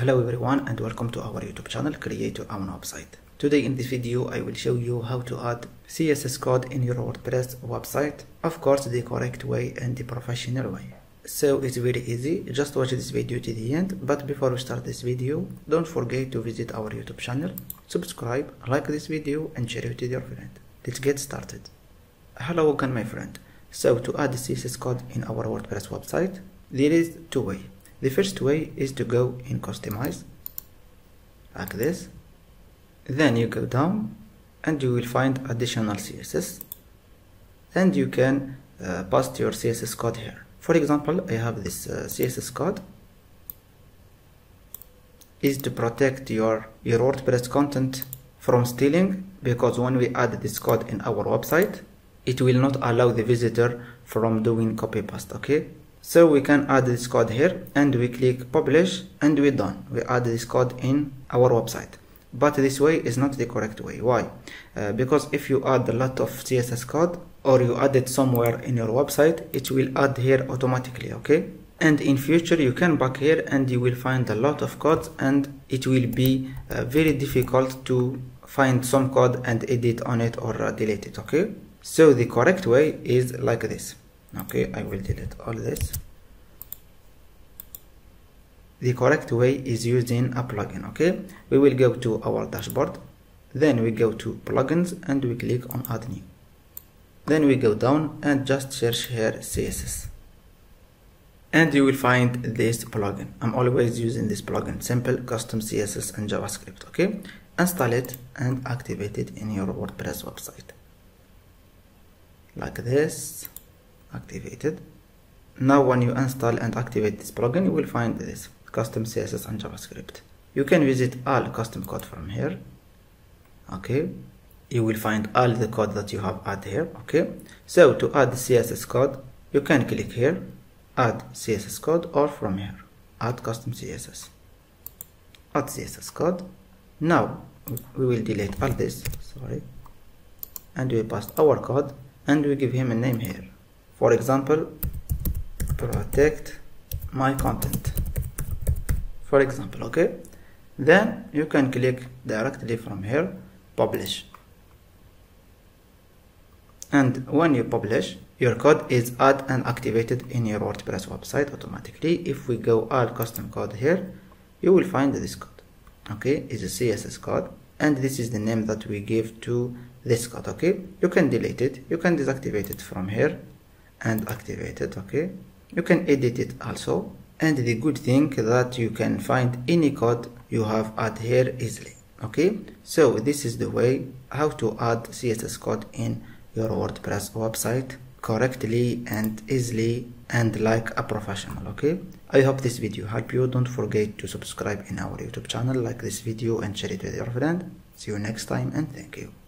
Hello everyone and welcome to our YouTube channel Create Your Own Website. Today in this video I will show you how to add CSS code in your WordPress website. Of course the correct way and the professional way. So it's very easy, just watch this video to the end but before we start this video don't forget to visit our YouTube channel, subscribe, like this video and share it with your friend. Let's get started. Hello again my friend. So to add CSS code in our WordPress website there is two ways. The first way is to go in customize like this. Then you go down and you will find additional CSS and you can uh, paste your CSS code here. For example I have this uh, CSS code. Is to protect your your WordPress content from stealing because when we add this code in our website it will not allow the visitor from doing copy paste okay so we can add this code here and we click publish and we're done. We add this code in our website. But this way is not the correct way. Why? Uh, because if you add a lot of css code or you add it somewhere in your website it will add here automatically okay? And in future you can back here and you will find a lot of codes and it will be uh, very difficult to find some code and edit on it or uh, delete it okay? So the correct way is like this okay I will delete all this. The correct way is using a plugin okay? We will go to our dashboard then we go to plugins and we click on add new. Then we go down and just search here css and you will find this plugin. I'm always using this plugin simple custom css and javascript okay? Install it and activate it in your wordpress website. Like this activated. Now when you install and activate this plugin you will find this custom css and javascript. You can visit all custom code from here. Okay. You will find all the code that you have add here. Okay. So to add the css code you can click here add css code or from here add custom css add css code. Now we will delete all this. Sorry. And we paste our code and we give him a name here for example protect my content. For example okay? Then you can click directly from here publish. And when you publish your code is add and activated in your WordPress website automatically. If we go add custom code here you will find this code okay? Is a CSS code and this is the name that we give to this code okay? You can delete it. You can deactivate it from here and activated okay? You can edit it also. And the good thing that you can find any code you have add here easily okay? So this is the way how to add css code in your wordpress website correctly and easily and like a professional okay? I hope this video helped you. Don't forget to subscribe in our youtube channel like this video and share it with your friend. See you next time and thank you